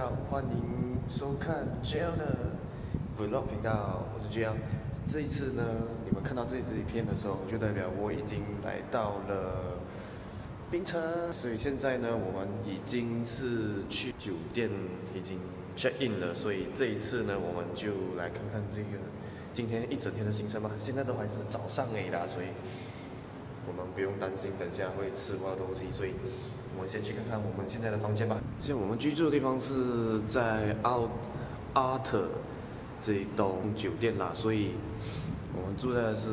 好，欢迎收看 JL 的 Vlog 频道，我是 JL。这一次呢，你们看到这支影片的时候，就代表我已经来到了冰城。所以现在呢，我们已经是去酒店已经 check in 了，所以这一次呢，我们就来看看这个今天一整天的行程吧。现在都还是早上诶啦，所以我们不用担心等下会吃不到东西，所以。我们先去看看我们现在的房间吧。现在我们居住的地方是在奥阿特这一栋酒店啦，所以我们住在是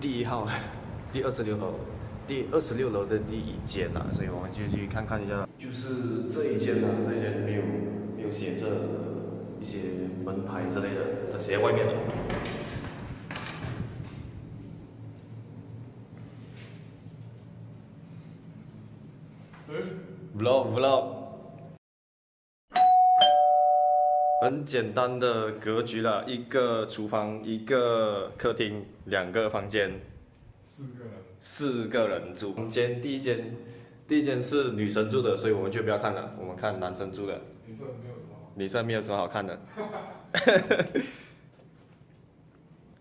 第一号、第二十六楼、第二十六楼的第一间啦，所以我们就去看看一下。就是这一间啦，这一间没有没有写着一些门牌之类的，它写在外面的。Vlog Vlog，很简单的格局了，一个厨房，一个客厅，两个房间，四个人，四个人住。房间第一间，第一间是女生住的，所以我们就不要看了，我们看男生住的。女生没有什么好。女生没有什么好看的。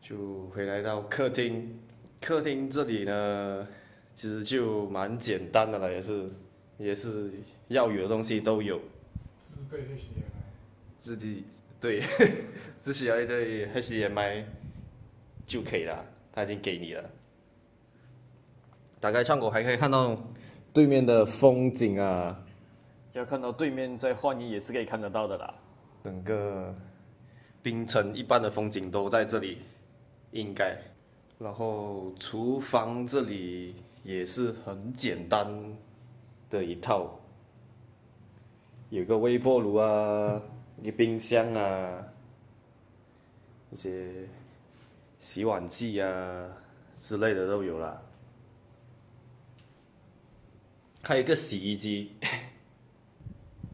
就回来到客厅，客厅这里呢，其实就蛮简单的了，也是。也是要有的东西都有，自备 HDMI，自己对，只需要一对 HDMI 就可以了，他已经给你了。打开窗口还可以看到对面的风景啊，要看到对面在幻影也是可以看得到的啦。整个冰城一般的风景都在这里，应该。然后厨房这里也是很简单。的一套，有个微波炉啊，一个冰箱啊，一些洗碗机啊之类的都有啦，还有一个洗衣机。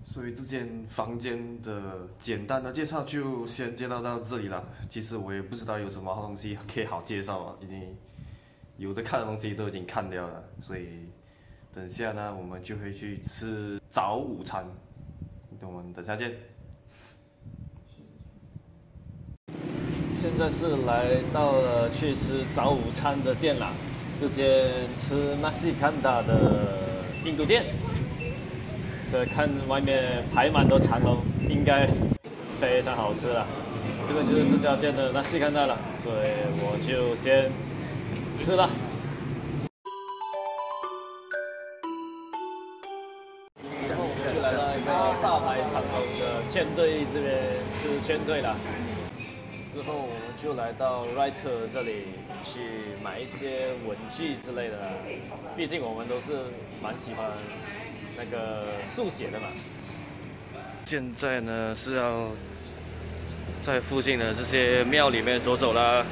所以这间房间的简单的介绍就先介绍到这里了。其实我也不知道有什么好东西可以好介绍啊，已经有的看的东西都已经看掉了，所以。等下呢，我们就会去吃早午餐。我们等下见。现在是来到了去吃早午餐的店了，这间吃 Nasi Kanda 的印度店。这看外面排满的长龙，应该非常好吃了。这个就是这家店的 Nasi Kanda 了，所以我就先吃了。队这边是圈队了，之后我们就来到 Writer 这里去买一些文具之类的，毕竟我们都是蛮喜欢那个速写的嘛。现在呢是要在附近的这些庙里面走走啦。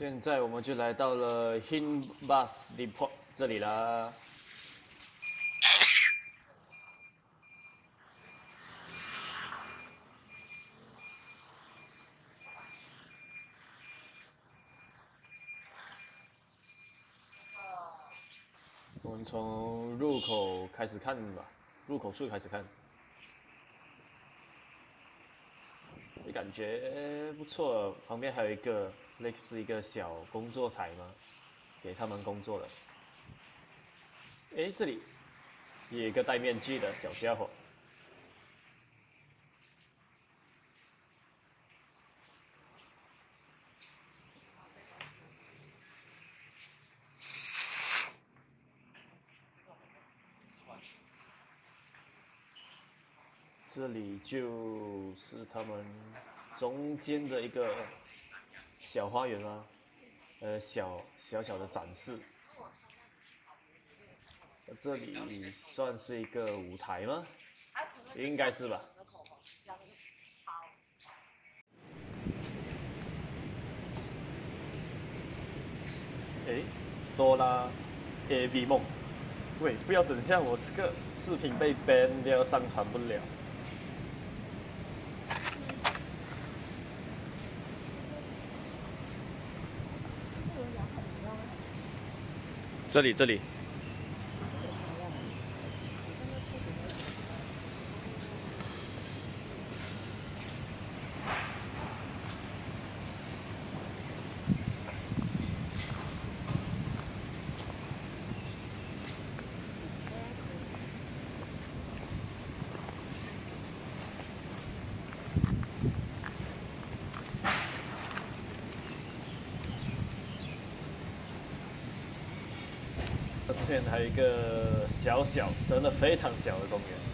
现在我们就来到了 Hin Bus Depot 这里啦。我们从入口开始看吧，入口处开始看。感觉不错，旁边还有一个类似一个小工作台吗，给他们工作的。哎，这里有一个戴面具的小家伙。这里就是他们中间的一个小花园啊，呃，小小小的展示。这里算是一个舞台吗？应该是吧。诶，哆啦 A V 梦，喂，不要等下我这个视频被 ban 掉，上传不了。这里，这里。这边还有一个小小，真的非常小的公园。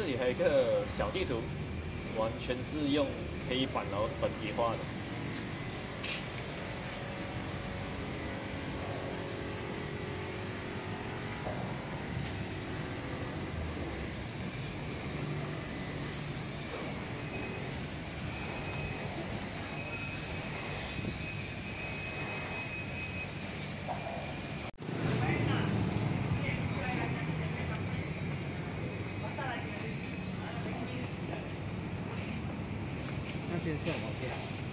这里还有一个小地图，完全是用黑板然后粉笔画的。那边是什么店？